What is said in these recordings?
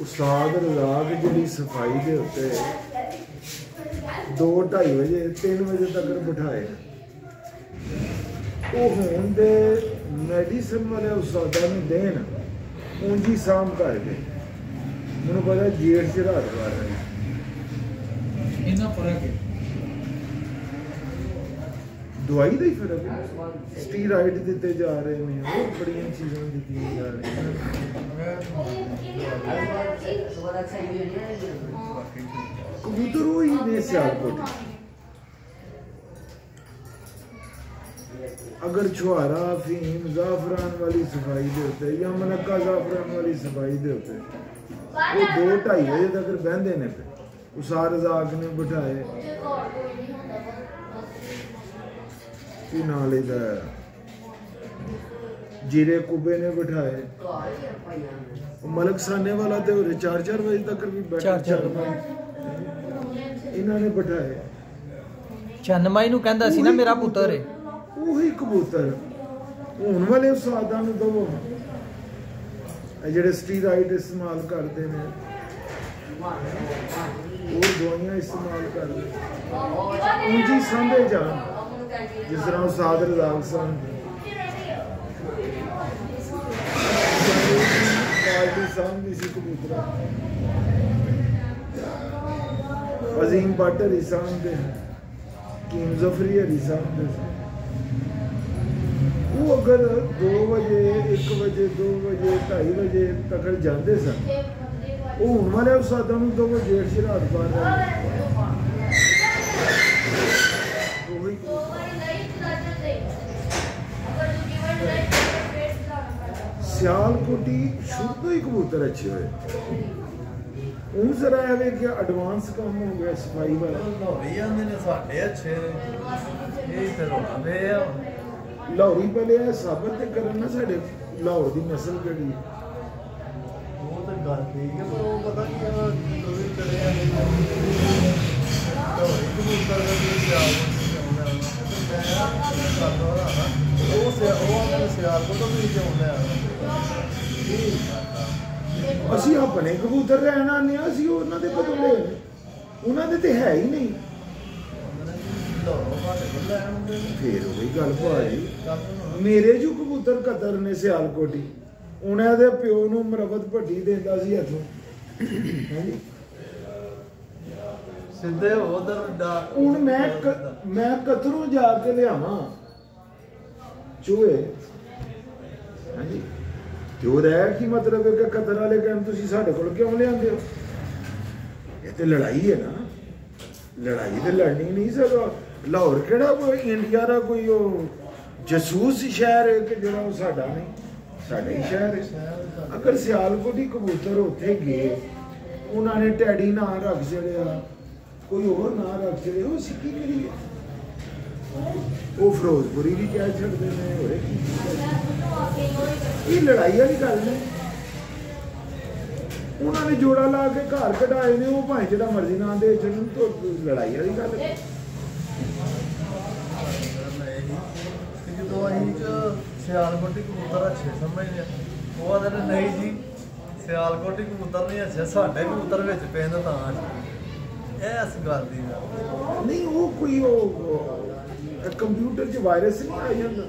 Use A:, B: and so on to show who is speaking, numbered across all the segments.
A: ਉਸਤਾਦ ਰਜ਼ਾਕ ਜਿਹੜੀ ਸਫ਼ਾਈ ਦੇ ਉੱਤੇ 2:30 ਵਜੇ 3 ਵਜੇ ਤੱਕ ਬਿਠਾਏ। ਉਹ ਹੁਣ ਦੇ ਮੈਡੀਸਨ ਵਾਲੇ ਉਸਤਾਦਾਂ ਨੂੰ ਦੇਣ ਉਂਜੀ ਸਾਮ ਕਰ ਗਏ ਮੈਨੂੰ ਪਤਾ ਜੇਠ ਚ ਰਾਤ ਵਾਰ ਹੈ
B: ਇੰਨਾ ਫ਼ਰਕ ਹੈ
A: ਦਵਾਈ ਦਾ ਹੀ ਫ਼ਰਕ ਹੈ ਸਟੀਰਾਇਡ ਦਿੱਤੇ ਜਾ ਰਹੇ ਨੇ। ਹੋਰ ਬੜੀਆਂ ਚੀਜ਼ਾਂ ਦਿੱਤੀਆਂ ਜਾ ਰਹੀਆਂ ਨੇ। ਕਬੂਤਰ ਉਹ ਹੀ ਨੇ ਸਿਆਲਕੋਟ। ਅਗਰ ਛੁਹਾਰਾ ਫੀਮ ਜ਼ਾਫਰਾਨ ਵਾਲੀ ਸਫ਼ਾਈ ਦੇ ਉੱਤੇ ਜਾਂ ਮਨੱਕਾ ਜ਼ਾਫਰਾਨ ਵਾਲੀ ਸਫ਼ਾਈ ਦੇ ਉੱਤੇ ਉਹ 2:30 ਵਜੇ ਤੱਕ ਬਹਿੰਦੇ ਨੇ ਫਿਰ। ਉਸਾਰ ਰਜ਼ਾਕ ਨੇ ਬਿਠਾਏ। ਕੀ ਨਾਲ ਇਹਦਾ ਜੀਰੇ ਕੁਬੇ ਨੇ ਬਿਠਾਏ। ਮਲਕ ਸਾਨੇ ਵਾਲਾ ਤੇ ਉਹ 4-4 ਵਜੇ ਤੱਕ ਵੀ ਬੈਠਾ
C: ਚਾਰ- ਚਾਰ
A: ਇਹਨਾਂ ਨੇ ਬਿਠਾਏ।
C: ਚੰਨਮਾਈ ਨੂੰ ਕਹਿੰਦਾ ਸੀ ਨਾ ਮੇਰਾ ਪੁੱਤਰ ਹੈ
A: ਉਹੀ ਕਬੂਤਰ। ਹੁਣ ਵਾਲੇ ਉਸਤਾਦਾਂ ਨੂੰ ਦੋ ਇਹ ਜਿਹੜੇ ਸਟੀਰਾਇਡ ਇਸਤੇਮਾਲ ਕਰਦੇ ਨੇ ਉਹ ਦਵਾਈਆਂ ਇਸਤੇਮਾਲ ਕਰਦੇ ਉਂਜੀ ਸੰਭੇ ਜਾਣ। ਜਿਸ ਤਰ੍ਹਾਂ ਉਸਤਾਦ ਰਜ਼ਾਕ ਸਾਹਿਬ ਪਾਰਟੀ ਸਾਹਿਬ ਦੀ ਸੀ ਕਬੂਤਰਾਂ ਅਜ਼ੀਮ ਬਾਟਰ ਇਸਾਮ ਦੇ ਕੀਮ ਜ਼ਫਰੀ ਅਲੀ ਸਾਹਿਬ ਦੇ ਸੀ। ਉਹ ਅਗਰ 2 ਵਜੇ 1 ਵਜੇ 2 ਵਜੇ 2:30 ਵਜੇ ਤੱਕ ਜਾਂਦੇ ਸਨ ਉਹ ਹੁਣ ਵਾਲੇ ਉਸਤਾਦਾਂ ਨੂੰ ਦੋ ਜੇਠ ਸੀ ਰਾਤ ਪਾਰ ਰਹੇ ਉਹੀ ਸਿਆਲਕੋਟੀ ਤੋਂ ਹੀ ਕਬੂਤਰ ਅੱਛੇ ਹੋਏ। ਹੁਣ ਜ਼ਰਾ ਐਵੇਂ ਕਿ ਐਡਵਾਂਸ ਕੰਮ ਹੋ ਗਿਆ ਸਫ਼ਾਈ ਵਾਲਾ।
B: ਲੋਰੀ ਜਾਂਦੇ ਨੇ ਸਾਡੇ ਅੱਛੇ ਨੇ ਇਹ ਤੇ ਰੋਣਦੇ ਆ।
A: ਲਾਹੌਰੀ ਪਹਿਲੇ ਇਹ ਸਾਬਤ ਤੇ ਕਰਨ ਨਾ ਸਾਡੇ ਲਾਹੌਰ ਦੀ ਨਸਲ ਕਿਹੜੀ ਹੈ।
B: ਉਹ ਤਾਂ ਗੱਲ ਠੀਕ ਹੈ ਪਰ ਉਹ ਪਤਾ ਕੀ ਆ ਲੋਰੀ ਚਲੇ ਆ। ਲੋਰੀ ਕਬੂਤਰ ਦਾ ਵੀ ਜਾਲ ਉਹ ਸੇ ਉਹ ਆਪਣੇ ਸਿਆਲ ਕੋ ਤਾਂ ਵੀ ਜਾਉਂਦਾ
A: ਅਸੀਂ ਆਪਣੇ ਕਬੂਤਰ ਰਹਿਣ ਆਨੇ ਆ ਅਸੀਂ ਉਹਨਾਂ ਦੇ ਨੇ? ਉਹਨਾਂ ਦੇ ਤੇ ਹੈ ਹੀ ਨਹੀਂ। ਫੇਰ ਉਹੀ ਗੱਲ ਭਾਜੀ। ਮੇਰੇ ਜੋ ਕਬੂਤਰ ਕਤਰ ਨੇ ਸਿਆਲਕੋਟੀ। ਉਹਨਾਂ ਦੇ ਪਿਓ ਨੂੰ ਮਰਵਤ ਭੱਟੀ ਦਿੰਦਾ ਸੀ ਇੱਥੋਂ। ਹਾਂਜੀ।
B: ਸਿੱਧੇ ਉਧਰ ਦਾ
A: ਹੁਣ ਮੈਂ ਮੈਂ ਕਤਰੋਂ ਜਾ ਕੇ ਲਿਆਵਾਂ। ਚੂਹੇ। ਤੇ ਉਹਦਾ ਇਹ ਕੀ ਮਤਲਬ ਹੈ ਕਿ ਕਤਰ ਵਾਲੇ ਕਹਿੰਦੇ ਤੁਸੀਂ ਸਾਡੇ ਕੋਲ ਕਿਉਂ ਲਿਆਂਦੇ ਹੋ? ਇਹ ਤੇ ਲੜਾਈ ਹੈ ਨਾ। ਲੜਾਈ ਤੇ ਲੜਨੀ ਨਹੀਂ ਸਕਦਾ ਲਾਹੌਰ ਕਿਹੜਾ ਕੋਈ, ਇੰਡੀਆ ਦਾ ਕੋਈ ਉਹ ਜਸੂਸ ਸ਼ਹਿਰ ਹੈ ਕਿ ਜਿਹੜਾ ਉਹ ਸਾਡਾ ਨਹੀਂ? ਸਾਡਾ ਹੀ ਸ਼ਹਿਰ ਹੈ। ਅਗਰ ਸਿਆਲਕੋਟੀ ਕਬੂਤਰ ਉੱਥੇ ਗਏ, ਉਹਨਾਂ ਨੇ ਟੈਡੀ ਨਾਂ ਰੱਖ ਛੜਿਆ ਕੋਈ ਹੋਰ ਨਾਂ ਰੱਖ ਛੜਿਆ ਉਹ ਸਿੱਕੀ ਹੈ? ਉਹ ਫਿਰੋਜ਼ਪੁਰੀ ਵੀ ਕਹਿ ਛੱਡਦੇ ਨੇ ਹੋਰੇ ਕੀ ਇਹ ਲੜਾਈ ਵਾਲੀ ਗੱਲ ਨਹੀਂ। ਉਹਨਾਂ ਨੇ ਜੋੜਾ ਲਾ ਕੇ ਘਰ ਕਢਾਏ ਨੇ ਉਹ ਭਾਵੇਂ ਜਿਹੜਾ ਮਰਜ਼ੀ ਨਾਂ ਦੇ ਤੋਂ ਲੜਾਈ ਵਾਲੀ ਗੱਲ
B: ਜਦੋਂ ਅਸੀਂ ਚ ਸਿਆਲਕੋਟੀ ਕਬੂਤਰ ਅੱਛੇ ਸਮਝਦੇ ਆ ਉਹ ਆਦੇ ਨੇ ਨਹੀਂ ਜੀ ਸਿਆਲਕੋਟੀ ਕਬੂਤਰ ਨਹੀਂ ਅੱਛੇ ਸਾਡੇ ਕਬੂਤਰ ਵਿੱਚ ਪੈਂਦਾ ਤਾਂ ਇਹ ਇਸ ਗੱਲ ਦੀ
A: ਨਹੀਂ ਉਹ ਕੋਈ ਉਹ ਕੰਪਿਊਟਰ 'ਚ ਵਾਇਰਸ ਨਹੀਂ ਆ ਜਾਂਦਾ।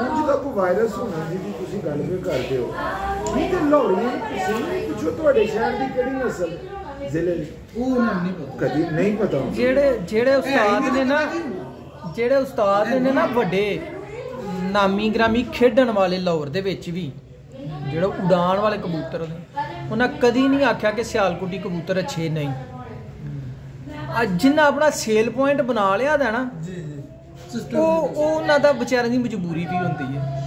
A: ਉਹ ਜਿਹਦਾ ਕੋਈ ਵਾਇਰਸ ਹੋਣਾ ਜਿਹਦੀ ਤੁਸੀਂ ਗੱਲ ਵੀ ਕਰਦੇ ਹੋ। ਨਹੀਂ ਤੇ ਨੂੰ ਤੁਸੀਂ ਨਹੀਂ ਪੁੱਛੋ ਤੁਹਾਡੇ ਸ਼ਹਿਰ ਦੀ ਕਿਹੜੀ ਨਸਲ ਹੈ? ਜ਼ਿਲ੍ਹੇ ਦੀ।
B: ਉਹ ਨਹੀਂ ਪਤਾ।
A: ਕਦੀ ਨਹੀਂ ਪਤਾ।
C: ਜਿਹੜੇ ਜਿਹੜੇ ਉਸਤਾਦ ਨੇ ਨਾ ਜਿਹੜੇ ਉਸਤਾਦ ਨੇ ਨਾ ਵੱਡੇ ਨਾਮੀ ਗ੍ਰਾਮੀ ਖੇਡਣ ਵਾਲੇ ਲਾਹੌਰ ਦੇ ਵਿੱਚ ਵੀ ਜਿਹੜਾ ਉਡਾਨ ਵਾਲੇ ਕਬੂਤਰ ਨੇ ਉਹਨਾਂ ਕਦੀ ਨਹੀਂ ਆਖਿਆ ਕਿ ਸਿਆਲਕੋਟੀ ਕਬੂਤਰ ਅੱਛੇ ਨਹੀਂ। ਅੱਜ ਜਿੰਨਾ ਆਪਣਾ ਸੇਲ ਪੁਆਇੰਟ ਬਣਾ ਲਿਆ ਦਾ ਨਾ
B: ਜੀ।
C: ਉਹ ਉਹ ਉਹਨਾਂ ਦਾ ਵਿਚਾਰਿਆਂ ਦੀ ਮਜਬੂਰੀ ਵੀ ਹੁੰਦੀ ਹੈ।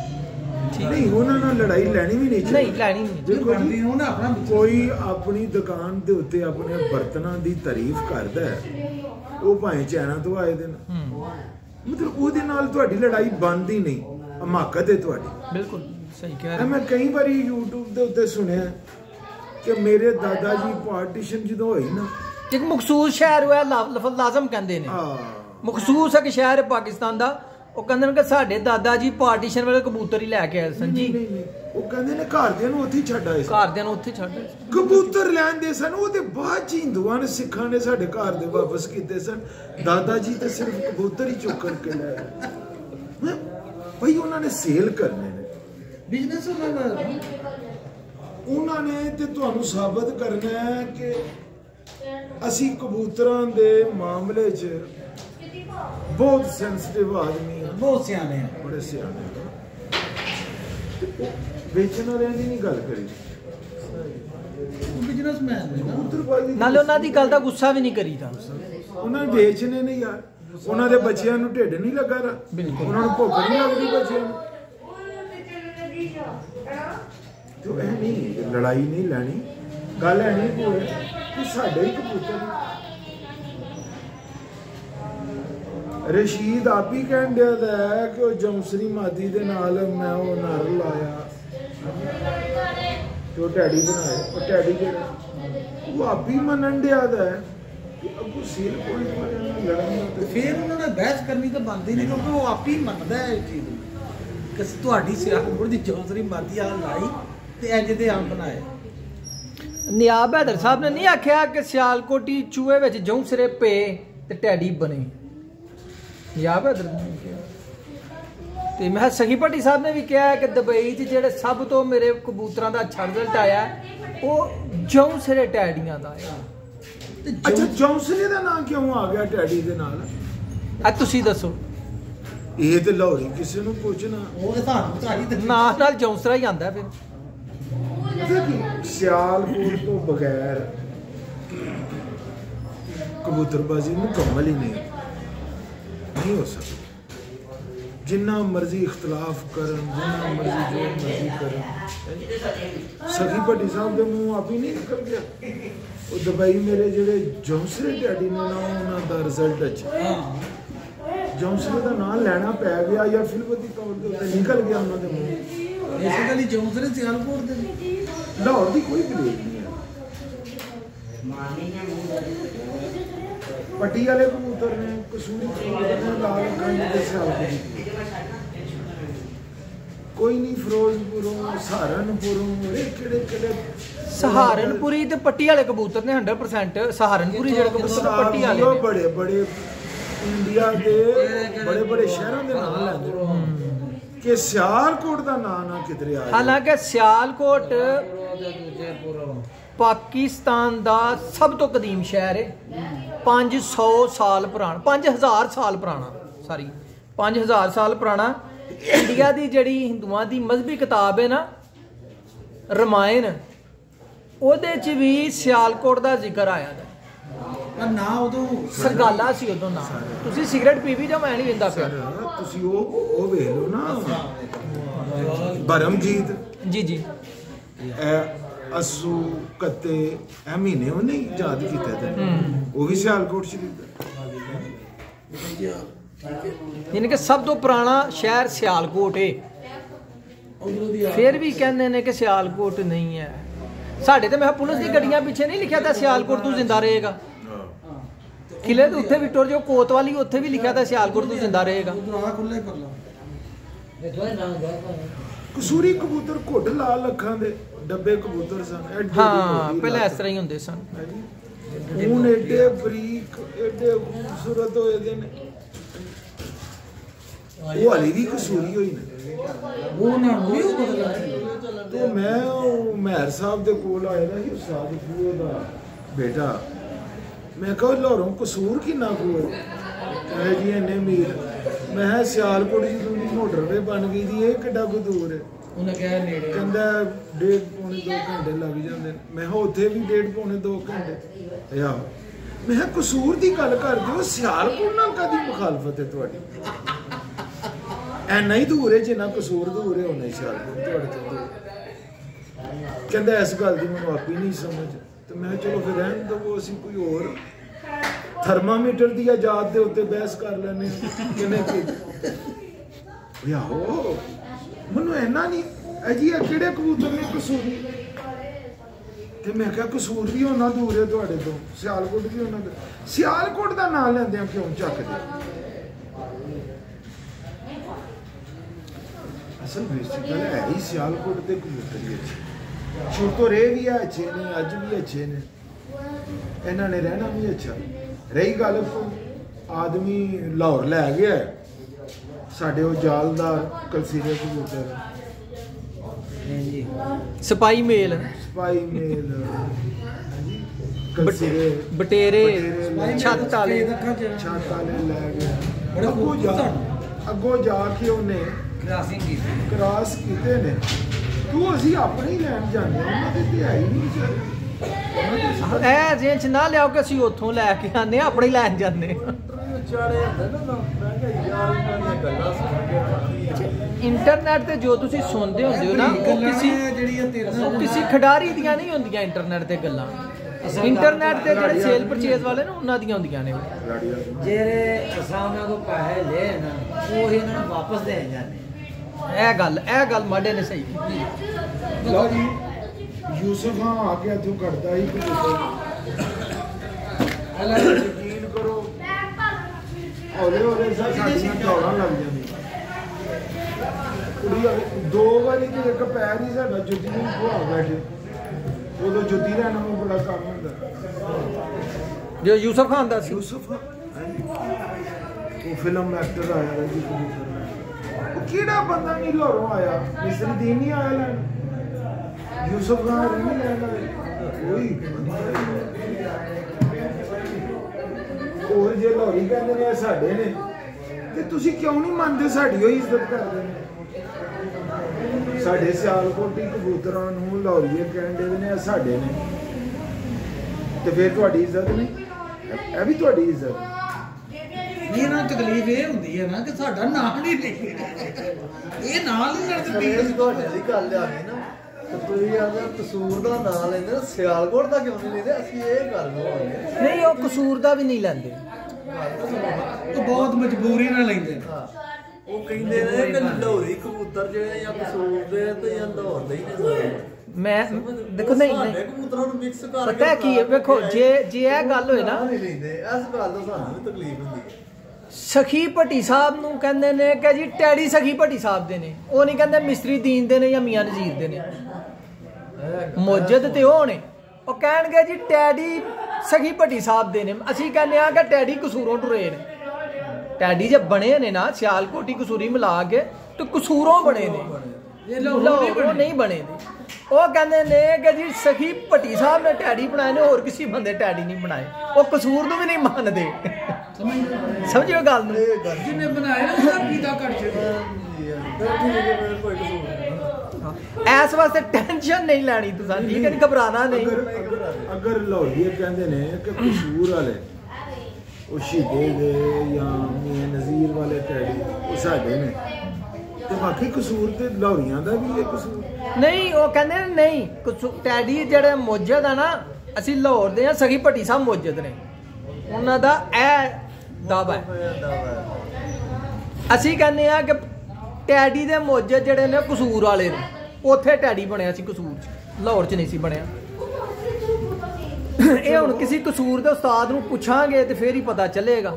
C: ਠੀਕ
A: ਨਹੀਂ ਉਹਨਾਂ ਨਾਲ ਲੜਾਈ ਲੈਣੀ ਵੀ ਨਹੀਂ
C: ਨਹੀਂ ਲੈਣੀ ਨਹੀਂ।
A: ਦੇਖੋ ਜੀ
B: ਹੁਣ ਆਪਣਾ
A: ਕੋਈ ਆਪਣੀ ਦੁਕਾਨ ਦੇ ਉੱਤੇ ਆਪਣੇ ਬਰਤਨਾਂ ਦੀ ਤਾਰੀਫ ਕਰਦਾ ਹੈ ਉਹ ਭਾਵੇਂ ਚਾਈਨਾ ਤੋਂ ਆਏ ਦੇ ਨੇ
C: ਹੂੰ।
A: ਮਤਲਬ ਉਹਦੇ ਨਾਲ ਤੁਹਾਡੀ ਲੜਾਈ ਬਣਦੀ ਨਹੀਂ ਹਮਾਕਤ ਹੈ ਤੁਹਾਡੀ।
C: ਬਿਲਕੁਲ ਸਹੀ ਕਹਿ ਰਹੇ
A: ਮੈਂ ਕਈ ਵਾਰੀ YouTube ਦੇ ਉੱਤੇ ਸੁਣਿਆ ਕਿ ਮੇਰੇ ਦਾਦਾ ਜੀ ਪਾਰਟੀਸ਼ਨ ਜਦੋਂ ਹੋਈ ਨਾ
C: ਇੱਕ ਮਖਸੂਸ ਸ਼ਹਿਰ ਹੋਇਆ ਲਾ- ਲਫ਼ਜ਼ ਲਾਜ਼ਮ ਕਹਿੰਦੇ ਨੇ।
A: ਆ
C: ਮਖਸੂਸ ਇੱਕ ਸ਼ਹਿਰ ਪਾਕਿਸਤਾਨ ਦਾ ਉਹ ਕਹਿੰਦੇ ਨੇ ਕਿ ਸਾਡੇ ਦਾਦਾ ਜੀ ਪਾਰਟੀਸ਼ਨ ਵੇਲੇ ਕਬੂਤਰ ਹੀ ਲੈ ਕੇ ਆਏ ਸਨ ਜੀ।
A: ਉਹ ਕਹਿੰਦੇ ਨੇ ਘਰਦਿਆਂ ਨੂੰ ਉੱਥੇ ਛੱਡ ਆਏ
C: ਘਰਦਿਆਂ ਨੂੰ ਉੱਥੇ ਛੱਡ ਆਏ।
A: ਕਬੂਤਰ ਲੈਂਦੇ ਸਨ ਉਹਦੇ ਬਾਅਦ ਚ ਹਿੰਦੂਆਂ ਨੇ ਸਿੱਖਾਂ ਨੇ ਸਾਡੇ ਘਰ ਦੇ ਵਾਪਸ ਕੀਤੇ ਸਨ। ਦਾਦਾ ਜੀ ਤੇ ਸਿਰਫ ਕਬੂਤਰ ਹੀ ਚੁੱਕ ਕਰਕੇ ਲੈ ਆਏ? ਭਈ ਉਹਨਾਂ ਨੇ ਸੇਲ ਕਰਨੇ ਨੇ।
B: ਬਿਜ਼ਨਸ ਉਹਨਾਂ ਦਾ?
A: ਉਹਨਾਂ ਨੇ ਤੇ ਤੁਹਾਨੂੰ ਸਾਬਤ ਕਰਨਾ ਹੈ ਕਿ ਅਸੀਂ ਕਬੂਤਰਾਂ ਦੇ ਮਾਮਲੇ 'ਚ ਬਹੁਤ ਸੈਂਸਿਟਿਵ ਆਦਮੀ ਹਾਂ
B: ਬਹੁਤ ਸਿਆਣੇ ਆ।
A: ਬੜੇ ਸਿਆਣੇ ਵੇਚਣ ਵਾਲਿਆਂ ਦੀ ਨਹੀਂ ਗੱਲ ਕਰੀ।
B: ਬਿਜ਼ਨਸਮੈਨ ਨੇ ਨਾ।
A: ਕਬੂਤਰਬਾਜ਼ੀ ਦੀ
C: ਨਾਲੇ ਉਹਨਾਂ ਦੀ ਗੱਲ ਦਾ ਗੁੱਸਾ ਵੀ ਨਹੀਂ ਕਰੀਦਾ।
A: ਉਹਨਾਂ ਨੇ ਵੇਚਣੇ ਨੇ ਯਾਰ। ਉਹਨਾਂ ਦੇ ਬੱਚਿਆਂ ਨੂੰ ਢਿੱਡ ਨਹੀਂ ਲੱਗਾ। ਉਹਨਾਂ ਨੂੰ ਭੁੱਖ ਨਹੀਂ ਲੱਗਦੀ ਬੱਚਿਆਂ ਨੂੰ। ਤੇ ਇਹ ਨਹੀਂ ਲੜਾਈ ਨਹੀਂ ਲੈਣੀ। ਗੱਲ ਨਹੀਂ ਕੋਈ ਕਿ ਸਾਡੇ ਹੀ ਕਬੂਤਰ ਨੇ। ਰਸ਼ੀਦ ਆਪ ਹੀ ਕਹਿਣ ਡਿਆ ਦਾ ਹੈ ਕਿ ਉਹ ਜਮਸਰੀ ਮਾਦੀ ਦੇ ਨਾਲ ਮੈਂ ਉਹ ਨਰ ਲਾਇਆ। ਜੋ ਟੈਡੀ ਬਣਾਏ। ਉਹ ਟੈਡੀ ਜਿਹੜਾ ਉਹ ਆਪ ਹੀ ਮੰਨਣ ਡਿਆ ਦਾ ਹੈ ਕਿ ਅਬੂ ਸੀਲ ਕੋਈ ਨਹੀਂ ਲੜਨ ਦਾ ਤੇ
D: ਫਿਰ ਉਹਨਾਂ ਨੇ ਬਹਿਸ ਕਰਨੀ ਤਾਂ ਬੰਦੀ ਨਹੀਂ ਕਿਉਂਕਿ ਉਹ ਆਪ ਹੀ ਮੰਨਦਾ ਹੈ ਇਹ ਚੀਜ਼ ਨੂੰ। ਕਿ ਤੁਹਾਡੀ ਸਿਆਸਤ ਦੀ ਚੌਧਰੀ ਮਾਦੀ ਆ ਲਾਈ ਤੇ ਇੰਜ ਦੇ ਆਮ ਬਣਾਏ।
C: ਨਿਆਬ ਹੈਦਰ ਸਾਹਿਬ ਨੇ ਨਹੀਂ ਆਖਿਆ ਕਿ ਸਿਆਲਕੋਟੀ ਚੂਹੇ ਵਿੱਚ ਜਉਂ ਸਿਰੇ ਪੇ ਤੇ ਟੈਡੀ ਬਣੇ। ਨਹੀਂ ਕਿਹਾ। ਤੇ ਮੈਂ ਸਖੀ ਭੱਟੀ ਸਾਹਿਬ ਨੇ ਵੀ ਕਿਹਾ ਕਿ ਦੁਬਈ 'ਚ ਜਿਹੜੇ ਸਭ ਤੋਂ ਮੇਰੇ ਕਬੂਤਰਾਂ ਦਾ ਅੱਛਾ ਰਿਜ਼ਲਟ ਆਇਆ ਉਹ ਜਉਂ ਸਿਰੇ ਟੈਡੀਆਂ ਦਾ ਆਇਆ।
D: ਤੇ
A: ਅੱਛਾ ਜੌਂਸਲੇ ਦਾ ਨਾਂ ਕਿਉਂ ਆ ਗਿਆ ਟੈਡੀ ਦੇ ਨਾਲ?
C: ਆ ਤੁਸੀਂ ਦੱਸੋ।
A: ਇਹ ਤੇ ਲਾਹੌਰੀ ਕਿਸੇ ਨੂੰ ਪੁੱਛਣਾ।
D: ਉਹ ਤਾਂ ਤੁਹਾਨੂੰ ਤੁਹਾਡੀ ਤੇ
C: ਨਾਂ ਨਾਲ ਜੌਂਸਰਾ ਹੀ ਆਂਦਾ ਫਿਰ।
A: ਸਿਆਲਕੋਟ ਤੋਂ ਬਗੈਰ ਕਬੂਤਰਬਾਜ਼ੀ ਮੁਕੰਮਲ ਹੀ ਨਹੀਂ। ਨਹੀਂ ਹੋ ਸਕਦੀ। ਜਿੰਨਾ ਮਰਜ਼ੀ ਇਖਤਲਾਫ ਕਰਨ ਜਿੰਨਾ ਮਰਜ਼ੀ ਜੋ ਮਰਜ਼ੀ ਕਰਨ। ਸਖੀ ਭੱਟੀ ਸਾਹਿਬ ਦੇ ਮੂੰਹ ਆਪ ਹੀ ਨਹੀਂ ਨਿਕਲ ਗਿਆ। ਉਹ ਦੁਬਈ ਮੇਰੇ ਜਿਹੜੇ ਜੌਂਸਲੇ ਡੈਡੀ ਨੇ ਨਾ ਉਹਨਾਂ ਦਾ ਰਿਜ਼ਲਟ ਅੱਛਾ।
D: ਹਾਂ
A: ਜੌਂਸਲੇ ਦਾ ਨਾਂ ਲੈਣਾ ਪੈ ਗਿਆ ਜਾਂ ਫਿਲਮ ਦੀ ਤੌਰ ਦੇ ਉੱਤੇ ਨਿਕਲ ਗਿਆ ਉਹਨਾਂ ਦੇ ਮੂੰਹ।
D: ਇਸੇ ਗਲੀ ਜੌਂਸਰੇ ਸਿਆਲਕੋਟ ਦੇ ਨੇ।
A: ਲਾਹੌਰ ਦੀ ਕੋਈ ਗਰੇਜ ਨਹੀਂ ਹੈ। ਪੱਟੀ ਵਾਲੇ ਕਬੂਤਰ ਨੇ ਕਸੂਰੀ ਕਬੂਤਰ ਨੇ ਲਾਲ ਕੰਡ ਦੇ ਸਿਆਲ ਕੋਈ ਨਹੀਂ ਫਿਰੋਜ਼ਪੁਰੋਂ ਸਹਾਰਨਪੁਰੋਂ ਇਹ ਕਿਹੜੇ ਕਿਹੜੇ
C: ਸਹਾਰਨਪੁਰੀ ਤੇ ਪੱਟੀ ਵਾਲੇ ਕਬੂਤਰ ਨੇ 100% ਸਹਾਰਨਪੁਰੀ ਜਿਹੜੇ ਕਬੂਤਰ ਨੇ ਪੱਟੀ ਵਾਲੇ ਨੇ।
A: ਬੜੇ ਬੜੇ ਇੰਡੀਆ ਦੇ ਬੜੇ ਬੜੇ ਸ਼ਹਿਰਾਂ ਦੇ ਨਾਮ ਲੈਂਦੇ। ਕਿ ਸਿਆਲਕੋਟ ਦਾ ਨਾਂ ਨਾ ਕਿਧਰੇ ਆ ਜਾਏ।
C: ਹਾਲਾਂਕਿ ਸਿਆਲਕੋਟ ਪਾਕਿਸਤਾਨ ਦਾ ਸਭ ਤੋਂ ਕਦੀਮ ਸ਼ਹਿਰ ਹੈ। 500 ਸਾਲ ਪੁਰਾਣਾ 5000 ਸਾਲ ਪੁਰਾਣਾ ਸਾਰੀ 5000 ਸਾਲ ਪੁਰਾਣਾ। ਇੰਡੀਆ ਦੀ ਜਿਹੜੀ ਹਿੰਦੂਆਂ ਦੀ ਮਜ਼ਹਬੀ ਕਿਤਾਬ ਹੈ ਨਾ ਰਮਾਇਣ ਉਹਦੇ 'ਚ ਵੀ ਸਿਆਲਕੋਟ ਦਾ ਜ਼ਿਕਰ ਆਇਆ ਹੈ।
D: ਪਰ ਨਾ ਉਦੋਂ
C: ਸਰਗਾਲਾ ਸੀ ਉਦੋਂ ਨਾ। ਤੁਸੀਂ ਸਿਗਰਟ ਪੀ ਵੀ ਜਾਂ ਮੈਂ ਨਹੀਂ ਪੀਂਦਾ ਪਿਆ।
A: ਤੁਸੀਂ ਉਹ ਉਹ ਵੇਖ ਲਓ ਨਾ। ਬਰਮਜੀਤ।
C: ਜੀ ਜੀ।
A: ਅਸੂ ਕੱਤੇ ਇਹ ਮਹੀਨੇ ਉਹ ਨਹੀਂ ਯਾਦ ਕੀਤਾ ਤੇ ਉਹ ਵੀ ਸਿਆਲਕੋਟ ਸ਼ਰੀਫ ਦਾ
C: ਯਾਨੀ ਕਿ ਸਭ ਤੋਂ ਪੁਰਾਣਾ ਸ਼ਹਿਰ ਸਿਆਲਕੋਟ
D: ਆ-
C: ਫਿਰ ਵੀ ਕਹਿੰਦੇ ਨੇ ਕਿ ਸਿਆਲਕੋਟ ਨਹੀਂ ਹੈ। ਸਾਡੇ ਤੇ ਮੈਂ ਪੁਲਿਸ ਦੀ ਗੱਡੀਆਂ ਪਿੱਛੇ ਨਹੀਂ ਲਿਖਿਆ ਤਾਂ ਸਿਆਲਕੋਟ ਤੂੰ ਜ਼ਿੰਦਾ ਰਹੇਗਾ। ਕਿਲੇ ਦੇ ਉੱਤੇ ਵੀ ਟੁਰ ਜੋ ਕੋਤਵਾਲੀ ਉੱਥੇ ਵੀ ਲਿਖਿਆ ਤਾਂ ਸਿਆਲਕੋਟ ਤੂੰ ਜ਼ਿੰਦਾ ਰਹੇਗਾ।
A: ਕਸੂਰੀ ਕਬੂਤਰ ਘੁੱਟ ਲਾਲ ਅੱਖਾਂ ਦੇ। ਡੱਬੇ ਕਬੂਤਰ ਸਨ ਐਡੇ ਐਡੇ
C: ਹਾਂ ਪਹਿਲਾਂ ਇਸ। ਤਰ੍ਹਾਂ ਹੀ ਹੁੰਦੇ ਸਨ।
A: ਹੁਣ ਏਡੇ ਬਰੀਕ ਏਡੇ ਖੂਬਸੂਰਤ ਹੋਏ ਦੇ ਨੇ। ਉਹ ਹਲੀ ਵੀ ਕਸੂਰੀ ਹੋਈ ਨੇ।
D: ਉਹ ਨਾ ਵੀ ਉਹ ਬਦਲ
A: ਤੇ ਮੈਂ ਉਹ ਮਹਿਰ ਸਾਹਿਬ ਦੇ ਕੋਲ ਆਇਆ ਨਾ ਸੀ ਉਸਤਾਦ ਫੂਏ ਦਾ ਬੇਟਾ। ਮੈਂ ਕਿਹਾ ਲਾਹੌਰੋਂ ਕਸੂਰ ਕਿੰਨਾ ਕੁ ਕਹੇ ਜੀ ਇੰਨੇ ਮੀਲ। ਮੈਂ ਕਿਹਾ ਸਿਆਲਕੋਟ ਜੀ ਦੂਰੀ ਮੋਟਰਵੇ ਬਣ ਗਈ ਦੀ ਇਹ ਕਿੱਡਾ ਕੁ ਦੂਰ ਹੈ?
D: ਉਹਨੇ ਕਿਹਾ ਨੇੜੇ
A: ਕਹਿੰਦਾ ਡੇਢ ਪੌਣੇ 2 ਘੰਟੇ ਲੱਗ ਜਾਂਦੇ। ਨੇ ਮੈਂ ਕਿਹਾ ਉੱਥੇ ਵੀ ਡੇਢ ਪੌਣੇ 2 ਘੰਟੇ। ਯਾ ਮੈਂ ਕਿਹਾ ਕਸੂਰ ਦੀ ਗੱਲ ਕਰਦੇ ਹੋ, ਸਿਆਲਕੋਟ ਨਾਲ ਕਦੀ ਮੁਖਾਲਫਤ ਹੈ ਤੁਹਾਡੀ? ਐ ਨਹੀਂ ਦੂਰ ਜਿੰਨਾ ਕਸੂਰ ਦੂਰ ਹੈ ਉਹਨੇ ਸਿਆਲਕੋਟ ਤੁਹਾਡੇ ਤੋਂ ਦੂਰ ਕਹਿੰਦਾ ਇਸ ਗੱਲ ਦੀ ਮੈਨੂੰ ਆਪੀ ਨਹੀਂ ਸਮਝ। ਤੇ ਮੈਂ ਕਿਹਾ ਚਲੋ ਫਿਰ ਰਹਿਣ ਦਵੋ ਅਸੀਂ ਕੋਈ ਹੋਰ ਥਰਮਾਮੀਟਰ ਦੀ ਆਜ਼ਾਦ ਦੇ ਉੱਤੇ ਬਹਿਸ ਕਰ ਲੈਨੇ ਹਾਂ। ਕਿਨੇ ਕੀ? ਯਾਹੋ ਮੈਨੂੰ ਇੰਨਾ ਨਹੀਂ ਅਜੀ ਇਹ ਕਿਹੜੇ ਕਬੂਤਰ ਨੇ ਕਸੂਰ? ਤੇ ਮੈਂ ਕਿਹਾ ਕਸੂਰ ਵੀ ਉਹਨਾਂ ਦੂਰ ਹੈ ਤੁਹਾਡੇ ਤੋਂ, ਸਿਆਲਕੋਟ ਵੀ ਉਹਨਾਂ ਦਾ। ਸਿਆਲਕੋਟ ਦਾ ਨਾਂ ਲੈਂਦੇ ਆ ਕਿਉਂ ਚੱਕਦੇ ਅਸਲ ਬੇਸਿਕ ਹੈ ਹੀ ਸਿਆਲਕੋਟ ਦੇ ਕਬੂਤਰ ਹੀ ਅੱਛੇ ਸ਼ੁਰੂ ਤੋਂ ਰਹੇ ਵੀ ਆ ਅੱਛੇ ਨੇ ਅੱਜ ਵੀ ਅੱਛੇ ਨੇ। ਇਹਨਾਂ ਨੇ ਰਹਿਣਾ ਵੀ ਅੱਛਾ। ਰਹੀ ਗੱਲ ਆਦਮੀ ਲਾਹੌਰ ਲੈ ਗਿਆ। ਸਾਡੇ ਉਹ ਜਾਲਦਾਰ ਕਲਸੀਰੇ ਕਬੂਤਰ
D: ਜੀ
C: ਸਪਾਈ ਮੇਲ।
A: ਸਪਾਈ ਮੇਲ। ਹਾਂਜੀ। ਕਲਸੀਰੇ
C: ਬਟੇਰੇ ਛੱਤ ਵਾਲੇ।
A: ਛਾਤਾ ਨੇ ਲੈ ਗਿਆ।
D: ਬੜੇ
A: ਅੱਗੋਂ ਜਾ। ਅੱਗੋਂ ਜਾ ਕੇ ਉਹਨੇ
D: ਕ੍ਰਾਸਿੰਗ ਕੀਤੀ।
A: ਕ੍ਰਾਸ ਕੀਤੇ ਨੇ। ਤੂੰ ਅਸੀਂ ਆਪਣੇ ਹੀ ਲੈਣ ਜਾਂਦੇ ਹਾਂ, ਉਹਨਾਂ ਦੇ ਤੇ ਹੀ ਨਹੀਂ ਵਿਚਾਰੇ ਦੇ
C: ਇਹ ਜੇ ਚ ਨਾ ਲਿਆਓ ਕਿ ਅਸੀਂ ਉੱਥੋਂ ਲੈ ਕੇ ਆਨੇ ਆਪਣੇ ਲੈਣ ਜਾਂਦੇ ਇੰਟਰਨੈਟ ਤੇ ਜੋ ਤੁਸੀਂ ਸੁਣਦੇ ਹੁੰਦੇ ਹੋ ਨਾ ਉਹ ਕਿਸੇ
D: ਜਿਹੜੀਆਂ
C: ਕਿਸੇ ਖਿਡਾਰੀ ਦੀਆਂ ਨਹੀਂ ਹੁੰਦੀਆਂ ਇੰਟਰਨੈਟ ਤੇ ਗੱਲਾਂ। ਇੰਟਰਨੈਟ ਤੇ ਜਿਹੜੇ ਸੇਲ ਪਰਚੇਜ਼ ਵਾਲੇ ਨੇ ਉਹਨਾਂ ਦੀਆਂ ਹੁੰਦੀਆਂ ਨੇ।
E: ਜਿਹੜੇ ਅਸਾਂ ਉਹਨਾਂ ਕੋ ਪੈਸੇ ਲੈ ਨਾ ਉਹ ਇਹਨਾਂ ਨੂੰ ਵਾਪਸ ਦੇ ਜਾਂਦੇ
C: ਇਹ ਗੱਲ ਇਹ ਗੱਲ ਮਾਡੇ ਨੇ ਸਹੀ ਕੀਤੀ
A: ਲਓ ਜੀ ਯੂਸਫ ਆ ਕੇ ਇੱਥੋਂ ਕੱਢਦਾ ਹੀ ਯਕੀਨ ਕਰੋ ਹੌਲੇ ਹੌਲੇ ਸਾ ਸਾਡੀਆਂ ਦੌੜਾਂ ਲੱਗ ਜਾਂਦੀਆਂ। ਕੁੜੀ ਆ ਗਈ, ਦੋ ਵਾਰੀ ਤੇ ਇੱਕ ਪੈਰ ਹੀ ਸਾਡਾ ਜੁੱਤੀ ਨੂੰ ਖਵਾ ਬੈਠੇ ਉਦੋਂ ਜੁੱਤੀ ਲੈਣਾ ਨੂੰ ਬੜਾ ਕੰਮ ਹੁੰਦਾ।
C: ਜੋ ਯੂਸਫ ਖਾਨ ਦਾ ਸੀ।
A: ਯੂਸਫ। ਉਹ ਫਿਲਮ ਐਕਟਰ ਆਇਆ ਕਬੂਤਰ ਉਹ ਕਿਹੜਾ ਬੰਦਾ ਨਹੀਂ ਲਾਹੌਰੋਂ ਆਇਆ? ਮਿਸਰੀ ਨਹੀਂ ਆਇਆ ਲੈਣ। ਯੂਸਫ ਖਾਨ ਨਹੀਂ ਲੈਣ। ਆਇਆ। ਕੋਈ ਹੋਰ ਜੇ ਲਾਹੌਰੀ ਕਹਿੰਦੇ ਨੇ ਇਹ ਸਾਡੇ ਨੇ। ਤੇ ਤੁਸੀਂ ਕਿਉਂ ਨਹੀਂ ਮੰਨਦੇ ਸਾਡੀ ਹੋਈ ਇੱਜ਼ਤ ਕਰਦੇ ਨੇ? ਸਾਡੇ ਸਿਆਲਕੋਟੀ ਕਬੂਤਰਾਂ ਨੂੰ ਲਾਹੌਰੀਏ ਕਹਿੰਦੇ ਨੇ ਇਹ ਸਾਡੇ ਨੇ। ਤੇ ਫਿਰ ਤੁਹਾਡੀ ਇੱਜ਼ਤ ਨਹੀਂ? ਇਹ- ਇਹ ਵੀ ਤੁਹਾਡੀ ਇੱਜ਼ਤ। ਹੈ।
D: ਇਹਨਾਂ ਨੂੰ ਤਕਲੀਫ ਇਹ ਹੁੰਦੀ ਹੈ ਨਾ ਕਿ ਸਾਡਾ ਨਾਮ ਨਹੀਂ ਲਿਖਿਆ ਇਹ ਨਾਲ ਨਹੀਂ ਲੜਦੇ
B: ਤੁਹਾਡੇ ਦੀ ਗੱਲ ਆ ਗਈ ਨਾ। ਤੁਸੀਂ ਆਂਦੇ ਕਸੂਰ ਦਾ ਨਾਂ ਲੈਂਦੇ ਨਾ, ਸਿਆਲਕੋਟ ਦਾ ਕਿਉਂ ਨਹੀਂ ਲੈਂਦੇ? ਅਸੀਂ ਇਹ ਗੱਲ ਆਉਂਦੇ
C: ਨਹੀਂ ਉਹ ਕਸੂਰ ਦਾ ਵੀ ਨਹੀਂ ਲੈਂਦੇ।
D: ਉਹ ਬਹੁਤ ਮਜਬੂਰੀ ਨਾਲ ਲੈਂਦੇ
B: ਉਹ ਕਹਿੰਦੇ ਨੇ ਕਿ ਲਾਹੌਰੀ ਕਬੂਤਰ ਜਿਹੜੇ ਜਾਂ ਕਸੂਰ ਦੇ ਤੇ ਜਾਂ ਲਾਹੌਰ ਦੇ ਹੀ ਨੇ ਸਾਰੇ।
C: ਮੈਂ ਦੇਖੋ ਨਹੀਂ
B: ਸਾਡੇ
C: ਨਹੀਂ।
B: ਕਬੂਤਰਾਂ ਨੂੰ ਮਿਕਸ ਕਰਕੇ
C: ਪਤਾ ਕੀ ਹੈ ਵੇਖੋ ਜੇ ਜੇ ਇਹ ਗੱਲ ਹੋਏ ਨਾ
B: ਨਹੀਂ ਲੈਂਦੇ। ਇਸ ਗੱਲ ਤੋਂ ਸਾਨੂੰ ਵੀ ਤਕਲੀਫ ਹੁੰਦੀ ਹੈ।
C: ਸਖੀ ਭੱਟੀ ਸਾਹਿਬ ਨੂੰ ਕਹਿੰਦੇ ਨੇ ਕਿ ਜੀ ਟੈਡੀ ਸਖੀ ਭੱਟੀ ਸਾਹਿਬ ਦੇ ਨੇ। ਉਹ ਨਹੀਂ ਕਹਿੰਦੇ ਮਿਸਤਰੀ ਦੀਨ ਦੇ ਨੇ ਜਾਂ ਮੀਆਂ ਨਜ਼ੀਰ ਦੇ ਨੇ। ਮੁਜਦ ਤੇ ਉਹ ਨੇ। ਉਹ ਕਹਿਣਗੇ ਜੀ ਟੈਡੀ ਸਖੀ ਭੱਟੀ ਸਾਹਿਬ ਦੇ ਨੇ। ਅਸੀਂ ਕਹਿੰਦੇ ਆ ਕਿ ਟੈਡੀ ਕਸੂਰੋਂ ਟੁਰੇ ਨੇ। ਟੈਡੀ ਜੇ ਬਣੇ ਨੇ ਨਾ ਸਿਆਲਕੋਟੀ ਕਸੂਰੀ ਮਿਲਾ ਕੇ ਤੇ ਕਸੂਰੋਂ ਬਣੇ ਨੇ।
D: ਲਾਹੌਰੋਂ ਨਹੀਂ
C: ਬਣੇ ਨੇ। ਉਹ ਕਹਿੰਦੇ ਨੇ ਕਿ ਜੀ ਸਖੀ ਭੱਟੀ ਸਾਹਿਬ ਨੇ ਟੈਡੀ ਬਣਾਏ ਨੇ ਹੋਰ ਕਿਸੇ ਬੰਦੇ ਟੈਡੀ ਨਹੀਂ ਬਣਾਏ। ਉਹ ਕਸੂਰ ਨੂੰ ਵੀ ਨਹੀਂ ਮੰਨਦੇ। ਸਮਝਿਓ ਗੱਲ ਨੂੰ।
B: ਇਹ
D: ਜਿਹਨੇ ਬਣਾਇਆ ਨਾ ਉਹਦਾ
B: ਕੋਈ ਕਸੂਰ ਨਹੀਂ
C: ਐਸ ਵਾਸਤੇ ਟੈਨਸ਼ਨ ਨਹੀਂ ਲੈਣੀ ਤੁਸੀਂ ਠੀਕ ਹੈ ਘਬਰਾਣਾ ਨਹੀਂ।
A: ਅਗਰ ਲਾਹੌਰੀਏ ਕਹਿੰਦੇ ਨੇ ਕਿ ਕਸੂਰ ਵਾਲੇ ਉਹ ਸ਼ਹੀਦੇ ਦੇ ਜਾਂ ਮੀਆਂ ਨਜ਼ੀਰ ਵਾਲੇ ਟੈਡੀ ਉਹ ਸਾਡੇ ਨੇ। ਤੇ ਬਾਕੀ ਕਸੂਰ ਤੇ ਲਾਹੌਰੀਆਂ ਦਾ ਵੀ ਹੈ ਕਸੂਰ।
C: ਨਹੀਂ ਉਹ ਕਹਿੰਦੇ ਨੇ ਨਹੀਂ ਕਸੂ- ਟੈਡੀ ਜਿਹੜੇ ਮੁਜਦ ਆ ਨਾ ਅਸੀਂ ਲਾਹੌਰ ਦੇ ਆ ਸਖੀ ਭੱਟੀ ਸਾਹਿਬ ਮੁਜਦ ਨੇ। ਉਹਨਾਂ ਦਾ ਇਹ ਦਾਵਾ ਹੈ। ਅਸੀਂ ਕਹਿੰਦੇ ਆ ਕਿ ਟੈਡੀ ਦੇ ਮੁਜਦ ਜਿਹੜੇ ਨੇ ਕਸੂਰ ਵਾਲੇ ਨੇ ਉੱਥੇ ਟੈਡੀ ਬਣਿਆ ਸੀ ਕਸੂਰ ਚ ਲਾਹੌਰ ਚ ਨਹੀਂ ਸੀ ਬਣਿਆ। ਇਹ ਹੁਣ ਕਿਸੇ ਕਸੂਰ ਦੇ ਉਸਤਾਦ ਨੂੰ ਪੁੱਛਾਂਗੇ ਤੇ ਫੇਰ ਹੀ ਪਤਾ ਚੱਲੇਗਾ।